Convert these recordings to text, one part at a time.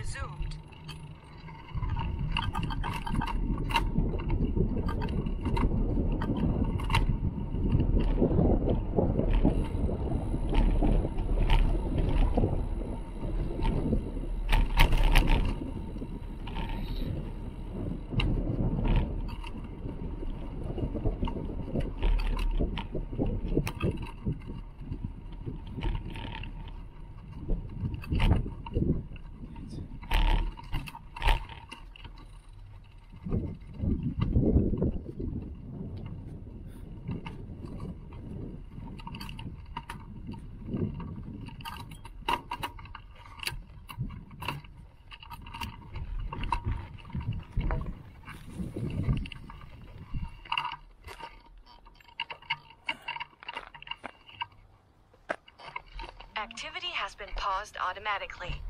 resumed. Activity has been paused automatically.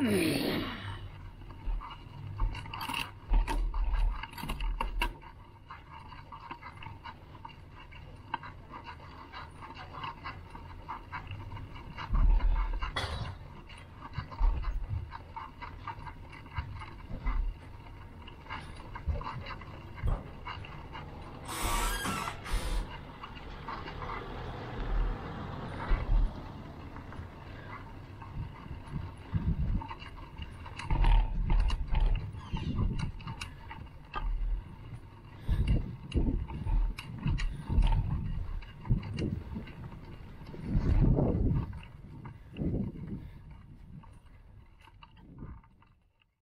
Mm.